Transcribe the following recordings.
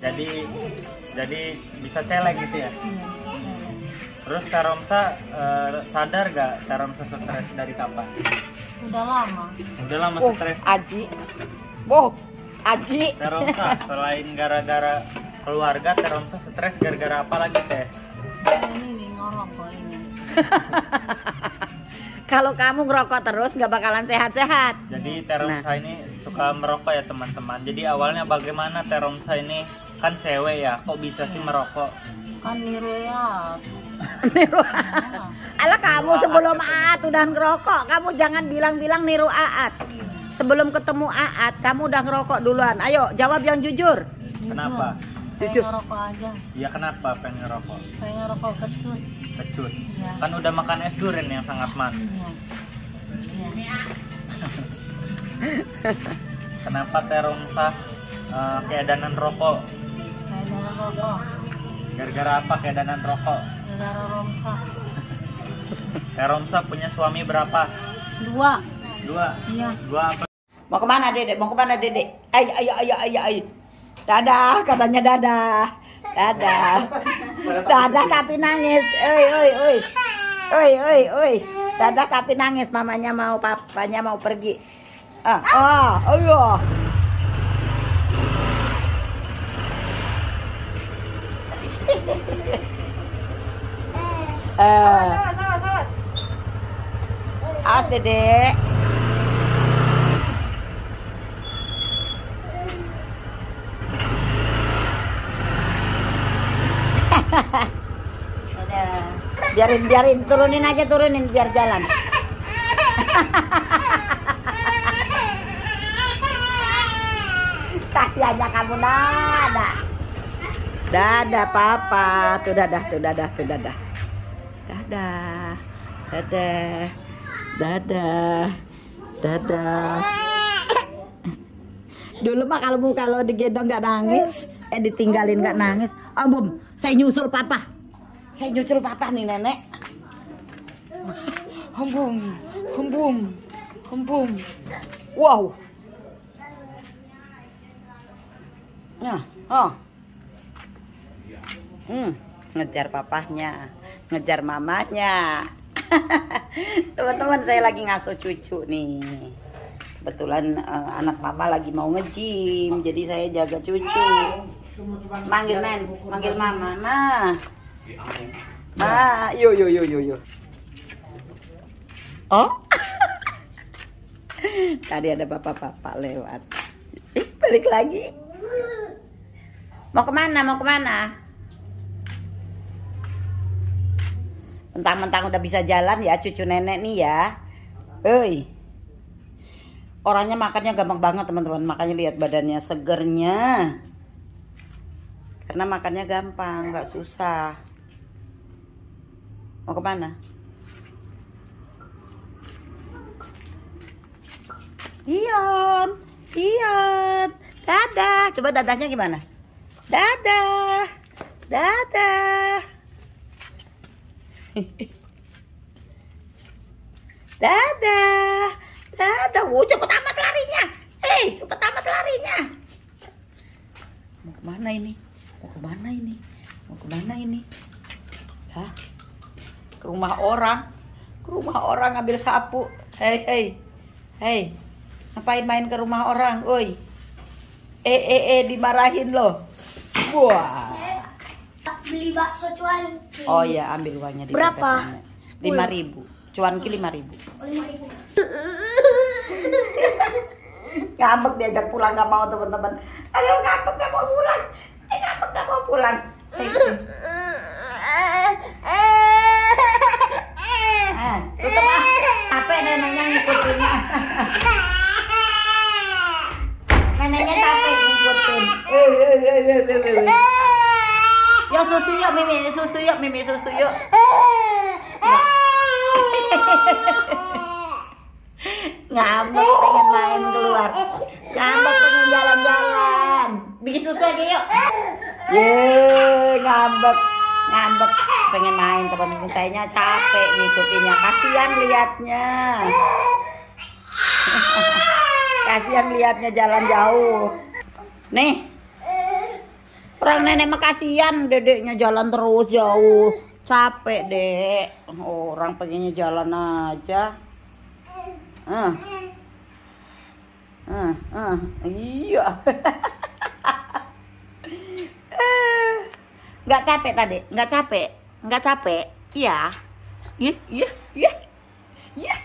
Jadi jadi bisa celeng gitu ya. Iya. Terus Karomsa eh, sadar gak Karomsa stres dari kapan? Udah lama. Udah lama Oh, stres. Aji. Boh, Aji. Karomsa selain gara-gara keluarga, Karomsa stres gara-gara apa lagi teh? Ini nih ini. Kalau kamu ngerokok terus nggak bakalan sehat-sehat. Jadi Teromsa Nah. ini suka merokok ya teman-teman. Jadi awalnya bagaimana Teromsa ini kan cewek ya, kok bisa sih merokok? Kan niru ya. Niru. Nah, Alah kamu sebelum Aat udah ngerokok, kamu jangan bilang-bilang niru Aat. iya. Sebelum ketemu Aat, kamu udah ngerokok duluan. Ayo, jawab yang jujur. Kenapa? Pengen ngerokok aja. Ya kenapa pengen ngerokok? Pengen ngerokok kecut. Kecut. Iya. Kan udah makan es durian yang sangat manis. Iya. Iya. Kenapa Teromsa eh, keedanan rokok? Pengen ngerokok. Gara-gara apa keedanan rokok? Teromsa punya suami berapa? Dua. Dua. Iya. Dua apa? Mau ke mana dedek? Mau ke mana dedek? Ayo, ayo, ayo, ayo, ayo. Dadah, katanya dadah. Dadah. Dadah tapi nangis. Oi, oi, oi. Oi, oi, oi. Dadah tapi nangis. Mamanya mau, papanya mau pergi. Ah, ah, ayo. Eh, awas dedek. Dadah. Biarin biarin turunin aja turunin biar jalan. Kasih aja kamu dadah dadah papa. Tuh dadah tuh dadah tuh dadah dadah dadah dadah dadah dulu mah kalau kalau digendong nggak nangis eh ditinggalin nggak nangis. Oh bum saya nyusul papa saya nyusul papa nih nenek. Hembum hembum hembum wow. Nah oh. Hmm ngejar papahnya ngejar mamanya teman-teman saya lagi ngasuh cucu nih. Kebetulan eh, anak papa lagi mau ngejim jadi saya jaga cucu. Manggil nen. Manggil mama. Ma ma yo yo yo yo yo. Oh? Tadi ada bapak-bapak lewat. Ih, balik lagi. Mau ke mana mau ke mana? Mentang-mentang udah bisa jalan ya cucu nenek nih ya. Hei orangnya makannya gampang banget teman-teman. Makanya lihat badannya segernya. Karena makannya gampang nggak susah mau ke mana? Ion Ion. Dadah. Coba dadahnya gimana? Dadah. Dadah. Dadah. Dadah. Wuh, cepet amat larinya. Eh cepet amat larinya. Mau ke mana ini? Mau ke mana ini? Mau ke mana ini? Hah? Ke rumah orang. Ke rumah orang ambil sapu. Hei hei hei ngapain main ke rumah orang? Woi eh eh eh dimarahin loh wah. Beli bakso cuanki. oh ya ambil uangnya di Berapa? lima ribu. Cuanki lima ribu. Lima ribu. ngambek diajak pulang nggak mau teman-teman. Aduh ngambek nggak mau pulang. Eh ngambek nggak mau pulang. Eh, eh. ah tutup ah apa neneknya ngikutin neneknya capek ngikutin eh eh eh eh eh eh yuk susu yuk mimi susu yuk mimi susu yuk ngambek pengen main keluar. Ngambek pengen jalan-jalan. Bikin susu lagi yuk. Ye ngambek. Ngambek pengen main teman-teman sayanya capek ngikutinnya. Kasihan liatnya. Kasihan liatnya jalan jauh. Nih Orang nenek mah kasihan dedeknya jalan terus jauh. Capek, Dek. Orang pengennya jalan aja. Ah. Ah, ah. Iya. Nggak capek tadi? Nggak capek? Nggak capek? Iya. Iya, iya, iya. Iya.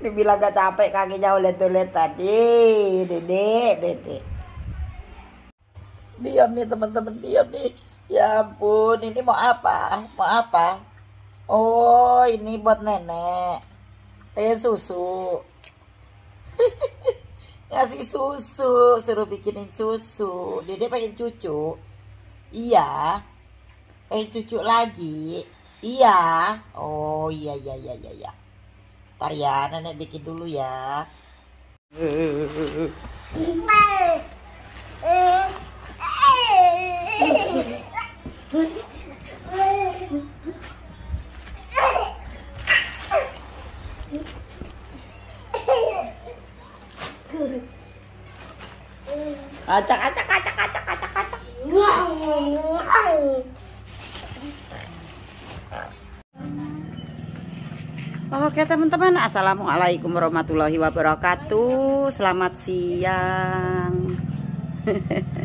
Dibilang gak capek kakinya ulet-ulet tadi. Dede, dede. Diam nih teman-teman, diam nih. Ya ampun, ini mau apa? Mau apa? Oh, ini buat nenek. Pengen susu. Ngasih susu, suruh bikinin susu. Dede pengen cucu. Iya. Pengen cucu lagi. Iya. Oh, iya, iya, iya, iya, iya. Ntar ya, nenek bikin dulu ya. Acak, acak, acak, acak, acak, acak. Oke teman-teman, Assalamualaikum warahmatullahi wabarakatuh. Selamat siang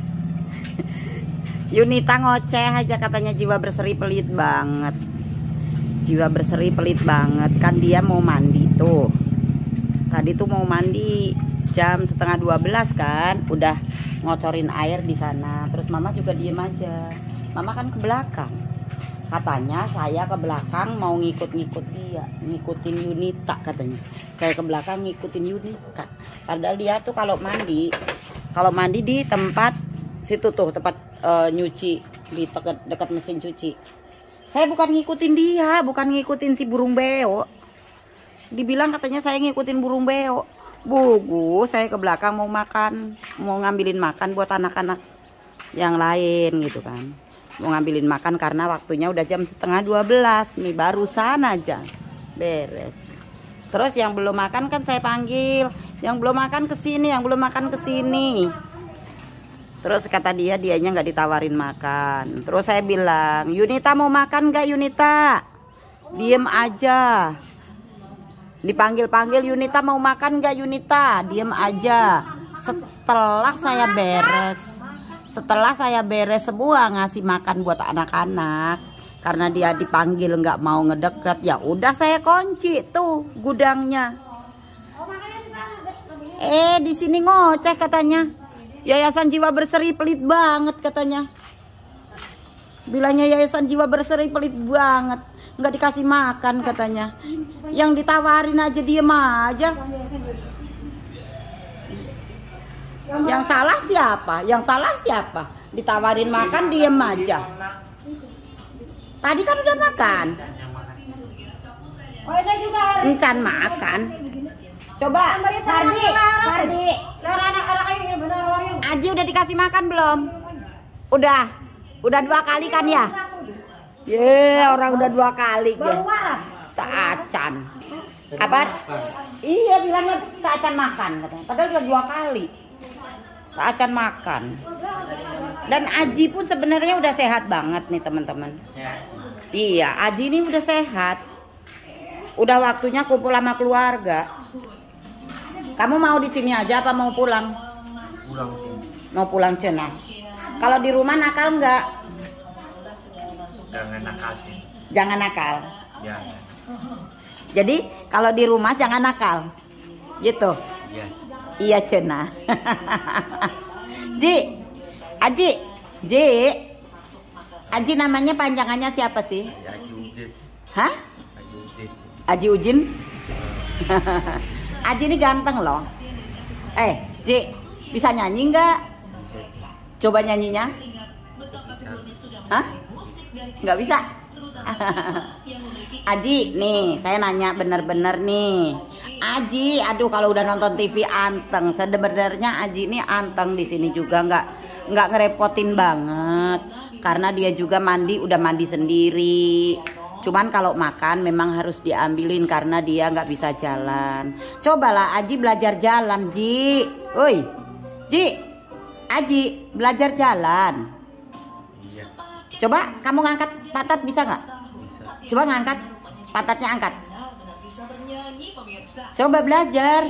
Yunita ngoceh aja katanya jiwa berseri pelit banget. Jiwa berseri pelit banget. Kan dia mau mandi tuh. Tadi tuh mau mandi jam setengah 12 kan Udah ngocorin air di sana. Terus mama juga diem aja. Mama kan ke belakang. Katanya saya ke belakang mau ngikut-ngikut dia ngikutin Yunita katanya. Saya ke belakang ngikutin Yunita. Padahal dia tuh kalau mandi kalau mandi di tempat situ tuh tempat eh, nyuci di dekat mesin cuci. Saya bukan ngikutin dia bukan ngikutin si burung beo. Dibilang katanya saya ngikutin burung beo. Bugu saya ke belakang mau makan mau ngambilin makan buat anak-anak yang lain gitu kan. Mau ngambilin makan karena waktunya udah jam setengah 12 nih barusan aja. Beres. Terus yang belum makan kan saya panggil. Yang belum makan ke sini yang belum makan ke sini terus kata dia dianya nggak ditawarin makan. Terus saya bilang Yunita mau makan nggak Yunita? Diem aja. Dipanggil-panggil Yunita mau makan nggak Yunita? Diem aja. Setelah saya beres setelah saya beres semua ngasih makan buat anak-anak karena dia dipanggil nggak mau ngedeket ya udah saya kunci tuh gudangnya. Eh di sini ngoceh katanya yayasan jiwa berseri pelit banget katanya bilangnya yayasan jiwa berseri pelit banget nggak dikasih makan katanya yang ditawarin aja diem aja yang salah siapa? Yang salah siapa? Ditawarin makan diem aja. Tadi kan udah makan. Encan makan. Coba Sardi, Sardi. Aji udah dikasih makan belum? Udah. Udah dua kali kan ya? Ye, orang udah dua kali guys. Tak acan. Apa? Iya bilangnya tak acan makan katanya. Padahal udah dua kali tak akan makan dan Aji pun sebenarnya udah sehat banget nih teman-teman iya Aji ini udah sehat udah waktunya kumpul sama keluarga kamu mau di sini aja apa mau pulang? Pulang sini mau pulang cina kalau di rumah nakal nggak? Jangan nakal sih jangan nakal. Ya. Jadi kalau di rumah jangan nakal. Gitu. Ya. Iya cena. Ji, Aji, Ji, Aji namanya panjangannya siapa sih? ya Judit Hah? Judit Aji Ujin? Aji ini ganteng loh. Eh, Ji, bisa nyanyi nggak? Coba nyanyinya. Hah? Nggak bisa? Aji, nih, saya nanya bener-bener nih. Aji, aduh kalau udah nonton TV anteng. Sebenarnya Aji ini anteng di sini juga nggak nggak ngerepotin banget. Karena dia juga mandi udah mandi sendiri. Cuman kalau makan memang harus diambilin karena dia nggak bisa jalan. Cobalah Aji belajar jalan, Ji. Woi, Ji, Aji belajar jalan. Iya. Coba kamu ngangkat patat bisa nggak? Bisa. Coba ngangkat patatnya angkat. Coba belajar.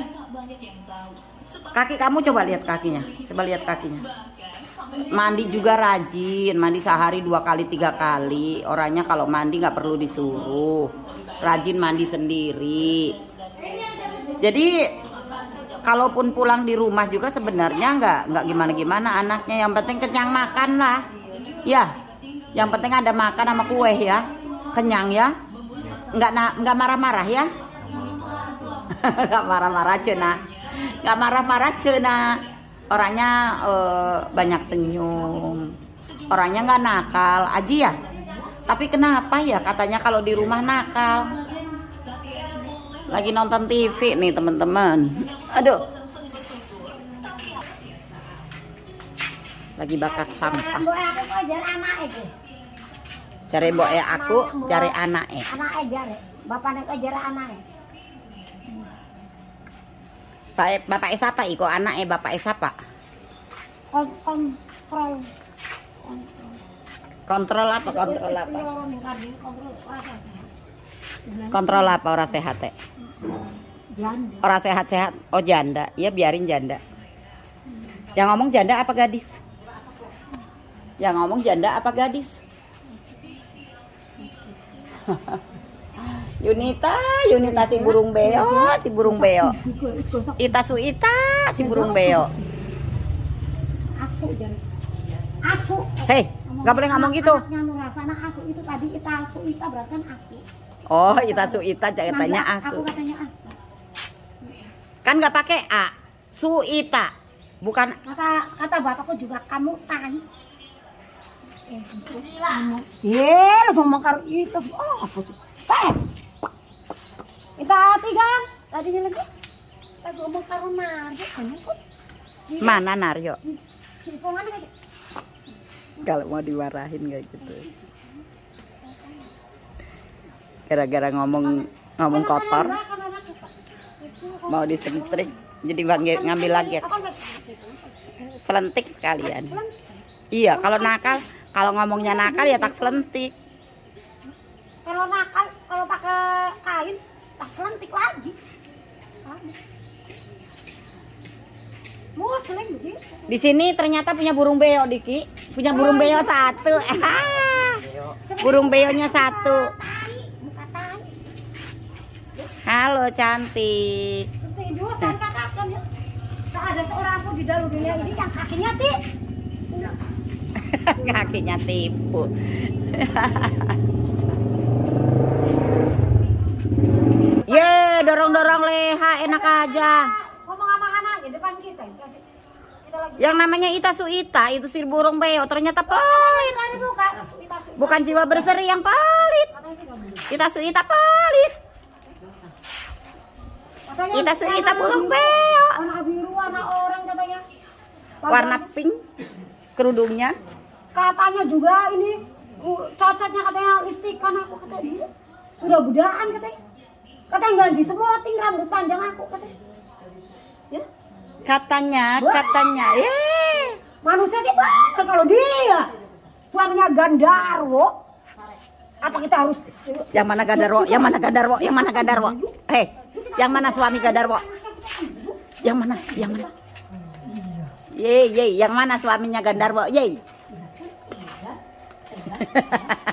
Kaki kamu coba lihat kakinya. Coba lihat kakinya. Mandi juga rajin, mandi sehari dua kali tiga kali. Orangnya kalau mandi nggak perlu disuruh. Rajin mandi sendiri. Jadi kalaupun pulang di rumah juga sebenarnya nggak nggak gimana gimana anaknya. Yang penting kenyang makan lah. Ya, yang penting ada makan sama kue ya. Kenyang ya. Nggak nggak marah-marah ya. nggak marah-marah cina nggak marah-marah cina orangnya eh, banyak senyum. Orangnya nggak nakal. Aji ya? Tapi kenapa ya? Katanya kalau di rumah nakal. Lagi nonton TV nih teman-teman. Aduh. Lagi bakar sampah. Cari boe aku cari anak eh jare. Bapakne kok jar Bapak bapak siapa? Iko anak eh bapak siapa? Kon kontrol. Kontrol. kontrol apa? kontrol apa Kontrol apa? orang sehat teh Janda. orang sehat-sehat? Oh janda. Ya biarin janda. Yang ngomong janda apa gadis? Yang ngomong janda apa gadis Yunita Yunita si burung beo si burung beo Ita Suita si burung beo Asu. Asu. hei nggak boleh ngomong gitu Anaknya asu itu tadi ita berarti kan asu. oh Ita Suita katanya Mangga, asu Aku katanya asu. kan nggak pakai a Suita bukan Kata kata bapakku juga kamu tai. Eh. Eh, lu ngomong karo itu. Oh, apa sih? Eh. Tadinya lagi. Kita ngomong karo kamu kok. mana Naryo? Simpongan aja. kalau mau dimarahin kayak gitu. Gara-gara ngomong ngomong kotor. Mau disentrik jadi bang ngambil lagi. selentik sekalian. Iya kalau nakal kalau ngomongnya nakal ya tak selentik. Kalau nakal, kalau pakai kain, tas lentik lagi. Muslim gitu. Di sini ternyata punya burung beo Diki punya burung beo satu Ah, Beo. burung beonya satu halo cantik ya. Tak ada seorang pun di dalam dunia ini yang kakinya ti. kakinya tipu Ye, dorong-dorong leha enak aja. Ngomong sama anak di depan kita. Kita lagi. Yang namanya Ita Suita itu si burung beo ternyata pelit. Bukan jiwa berseri yang pelit. Boleh. Ita pelit. Katanya Ita burung beo. Warna biru, warna orang katanya. Warna pink kerudungnya. katanya juga ini uh, cocoknya katanya listikan aku kata dia sudah budaan katanya katanya ganti semua ting rambut panjang aku katanya ya Katanya, katanya, eh, manusia sih bener kalau dia suaminya Gandarwo apa kita harus yang mana Gadarwo? Yang mana Gadarwo? Yang mana Gadarwo? Hei, yang mana suami Gadarwo? Yang mana? Yang mana? Ye, ye, yang mana suaminya Gandarwo? Ye.